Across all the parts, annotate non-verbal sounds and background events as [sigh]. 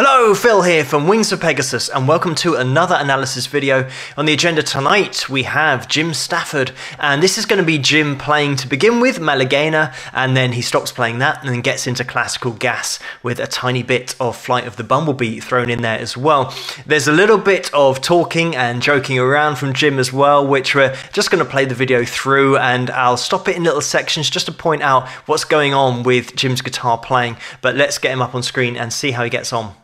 Hello, Phil here from Wings of Pegasus, and welcome to another analysis video. On the agenda tonight, we have Jim Stafford, and this is going to be Jim playing to begin with Malagueña, and then he stops playing that and then gets into classical gas with a tiny bit of Flight of the Bumblebee thrown in there as well. There's a little bit of talking and joking around from Jim as well, which we're just going to play the video through, and I'll stop it in little sections just to point out what's going on with Jim's guitar playing. But let's get him up on screen and see how he gets on.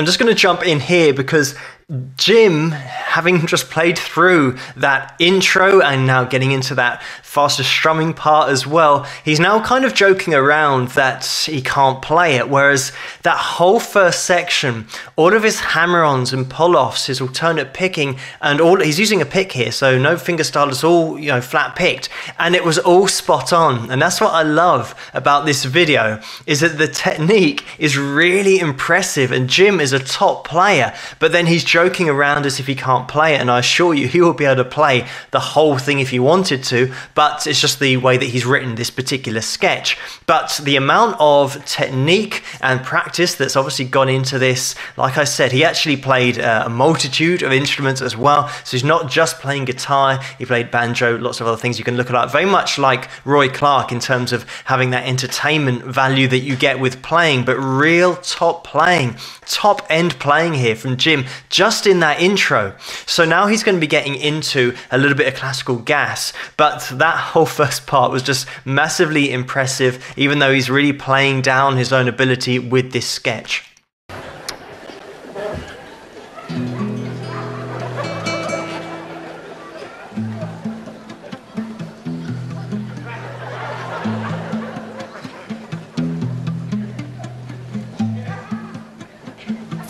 I'm just going to jump in here because Jim, having [laughs] just played through that intro and now getting into that faster strumming part as well, he's now kind of joking around that he can't play it. Whereas that whole first section, all of his hammer-ons and pull-offs, his alternate picking, and all he's using a pick here, so no fingerstyle, it's all you know flat picked, and it was all spot on. And that's what I love about this video is that the technique is really impressive, and Jim is a top player, but then he's joking around as if he can't play it. And I assure you, [laughs] he will be able to play the whole thing if he wanted to, but it's just the way that he's written this particular sketch. But the amount of technique and practice that's obviously gone into this, like I said, he actually played uh, a multitude of instruments as well. So he's not just playing guitar, he played banjo, lots of other things you can look at. Very much like Roy Clark in terms of having that entertainment value that you get with playing, but real top playing, top end playing here from Jim. Just in that intro. So now he's going to be getting into a little bit of classical gas, but that whole [laughs] first part was just massively impressive, even though he's really playing down his own ability with this sketch.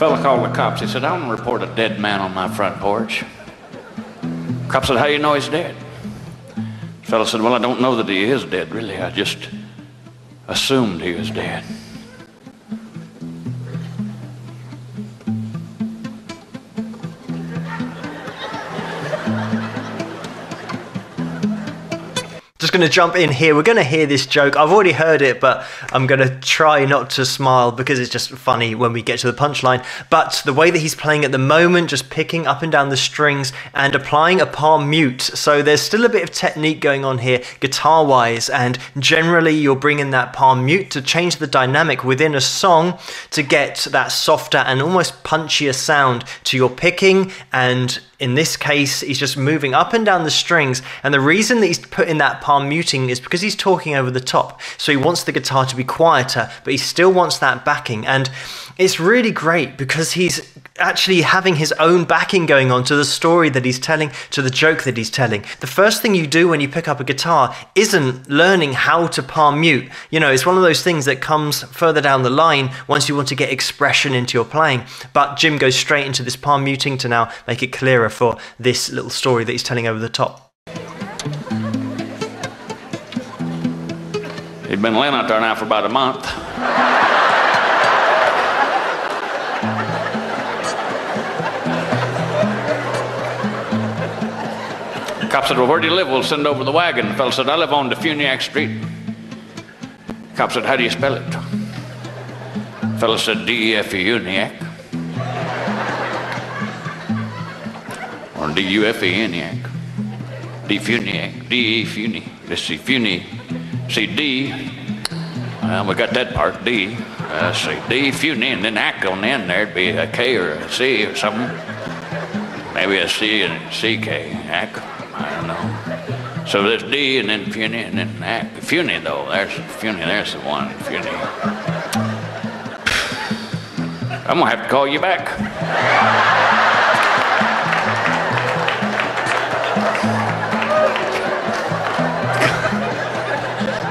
Fella called the cops. He said, I want to report a dead man on my front porch. Cop said, How do you know he's dead? Fella said, Well, I don't know that he is dead, really. I just assumed he was dead. Just going to jump in here. We're going to hear this joke. I've already heard it, but I'm going to try not to smile because it's just funny when we get to the punchline. But the way that he's playing at the moment, just picking up and down the strings and applying a palm mute. So there's still a bit of technique going on here, guitar wise. And generally, you're bringing that palm mute to change the dynamic within a song to get that softer and almost punchier sound to your picking and in this case, he's just moving up and down the strings. And the reason that he's putting that palm muting is because he's talking over the top. So he wants the guitar to be quieter, but he still wants that backing. And it's really great because he's actually having his own backing going on to the story that he's telling, to the joke that he's telling. The first thing you do when you pick up a guitar isn't learning how to palm mute. You know, it's one of those things that comes further down the line once you want to get expression into your playing. But Jim goes straight into this palm muting to now make it clearer for this little story that he's telling over the top. He'd been laying out there now for about a month. Cop said, Well, where do you live? We'll send over the wagon. The fellow said, I live on Defuniak Street. Cop said, How do you spell it? The fellow said, D E F E. Or D U F E Eniac. D Funi, D E Funi. Let's see, Funi. See D. Well, we got that part, D. Uh, see, D Funi, and then act on the end there'd be a K or a C or something. Maybe a C and a CK. act, I don't know. So there's D and then Funi and then act. Funi though, there's Funi, there's the one. Funi. I'm gonna have to call you back.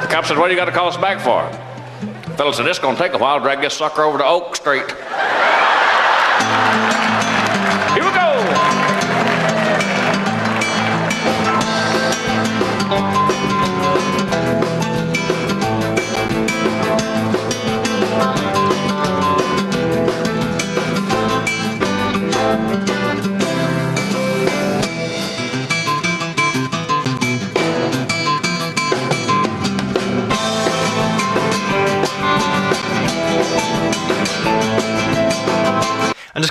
Cop said, What do you got to call us back for? Fellow said, It's going to take a while to drag this sucker over to Oak Street.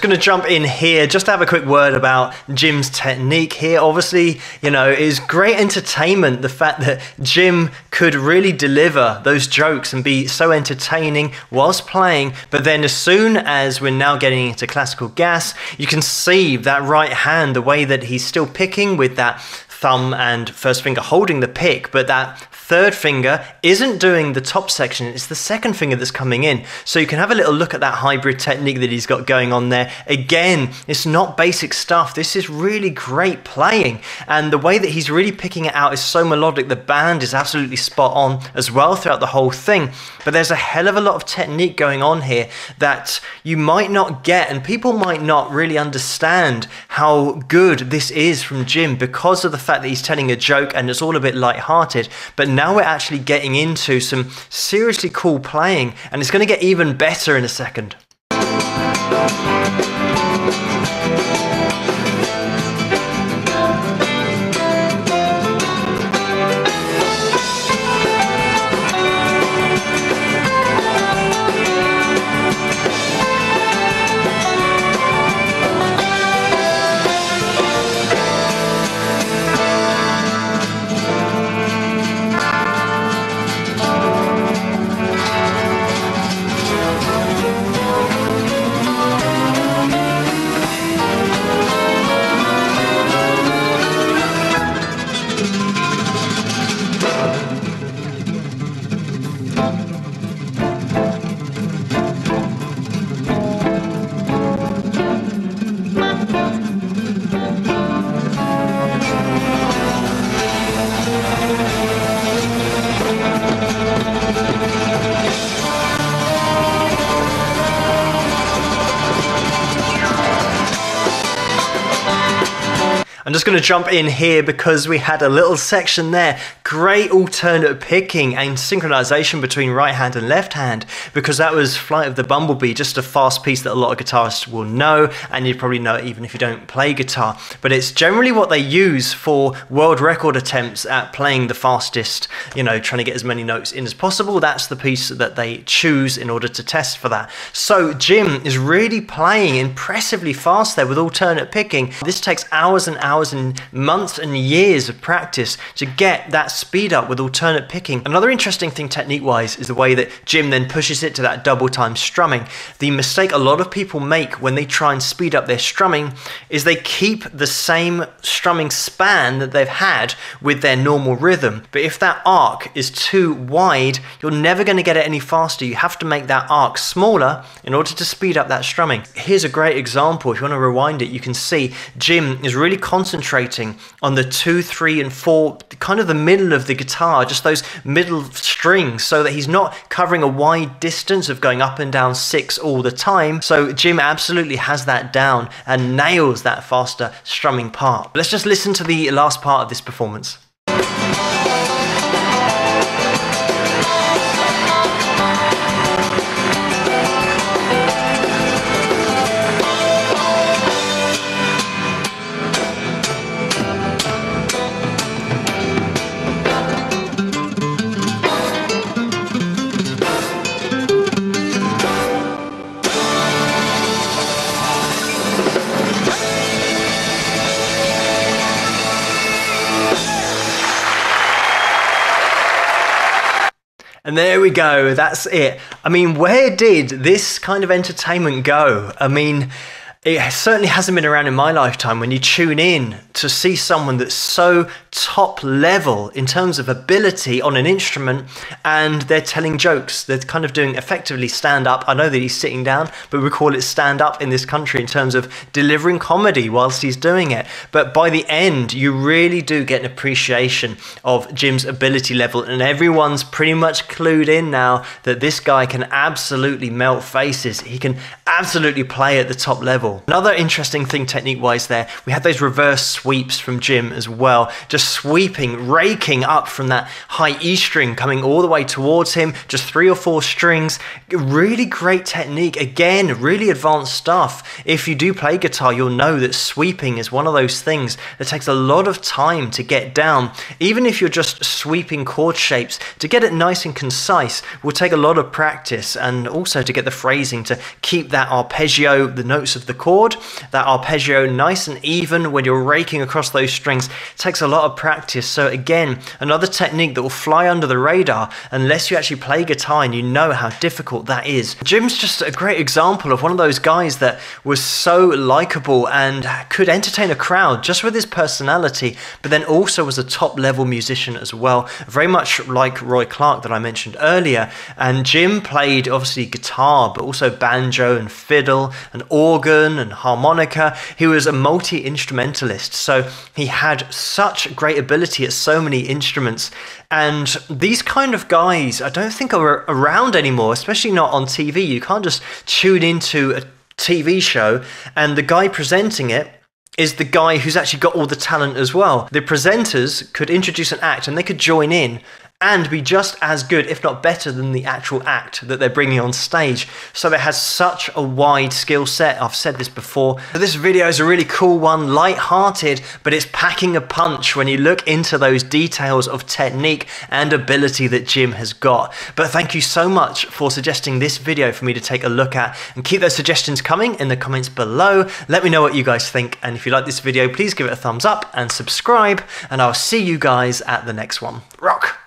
Going to jump in here just to have a quick word about Jim's technique here. Obviously, you know, it is great entertainment the fact that Jim could really deliver those jokes and be so entertaining whilst playing. But then, as soon as we're now getting into classical gas, you can see that right hand, the way that he's still picking with that thumb and first finger holding the pick, but that third finger isn't doing the top section, it's the second finger that's coming in. So you can have a little look at that hybrid technique that he's got going on there. Again, it's not basic stuff, this is really great playing, and the way that he's really picking it out is so melodic. The band is absolutely spot on as well throughout the whole thing, but there's a hell of a lot of technique going on here that you might not get, and people might not really understand how good this is from Jim because of the fact that he's telling a joke and it's all a bit light-hearted. But now we're actually getting into some seriously cool playing, and it's going to get even better in a second. Just going to jump in here because we had a little section there. Great alternate picking and synchronization between right hand and left hand because that was Flight of the Bumblebee, just a fast piece that a lot of guitarists will know, and you'd probably know even if you don't play guitar. But it's generally what they use for world record attempts at playing the fastest, you know, trying to get as many notes in as possible. That's the piece that they choose in order to test for that. So Jim is really playing impressively fast there with alternate picking. This takes hours and hours hours and months and years of practice to get that speed up with alternate picking. Another interesting thing technique wise is the way that Jim then pushes it to that double time strumming. The mistake a lot of people make when they try and speed up their strumming is they keep the same strumming span that they've had with their normal rhythm. But if that arc is too wide, you're never going to get it any faster. You have to make that arc smaller in order to speed up that strumming. Here's a great example. If you want to rewind it, you can see Jim is really concentrating concentrating on the two, three, and four, kind of the middle of the guitar, just those middle strings, so that he's not covering a wide distance of going up and down six all the time. So Jim absolutely has that down and nails that faster strumming part. Let's just listen to the last part of this performance. And there we go, that's it. I mean, where did this kind of entertainment go? I mean, it certainly hasn't been around in my lifetime when you tune in to see someone that's so top level in terms of ability on an instrument and they're telling jokes. They're kind of doing effectively stand up. I know that he's sitting down, but we call it stand up in this country in terms of delivering comedy whilst he's doing it. But by the end, you really do get an appreciation of Jim's ability level, and everyone's pretty much clued in now that this guy can absolutely melt faces. He can absolutely play at the top level. Another interesting thing technique wise there, we had those reverse sweeps from Jim as well, just sweeping, raking up from that high E string, coming all the way towards him, just three or four strings. Really great technique. Again, really advanced stuff. If you do play guitar, you'll know that sweeping is one of those things that takes a lot of time to get down. Even if you're just sweeping chord shapes, to get it nice and concise will take a lot of practice and also to get the phrasing to keep that arpeggio, the notes of the chord, that arpeggio nice and even when you're raking across those strings takes a lot of practice. So again, another technique that will fly under the radar unless you actually play guitar and you know how difficult that is. Jim's just a great example of one of those guys that was so likable and could entertain a crowd just with his personality, but then also was a top level musician as well, very much like Roy Clark that I mentioned earlier. And Jim played obviously guitar, but also banjo and fiddle and organ and harmonica. He was a multi instrumentalist, so he had such great ability at so many instruments. And these kind of guys, I don't think are around anymore, especially not on TV. You can't just tune into a TV show and the guy presenting it is the guy who's actually got all the talent as well. The presenters could introduce an act and they could join in and be just as good, if not better, than the actual act that they're bringing on stage. So it has such a wide skill set. I've said this before. This video is a really cool one, light-hearted, but it's packing a punch when you look into those details of technique and ability that Jim has got. But thank you so much for suggesting this video for me to take a look at and keep those suggestions coming in the comments below. Let me know what you guys think. And if you like this video, please give it a thumbs up and subscribe. And I'll see you guys at the next one. Rock!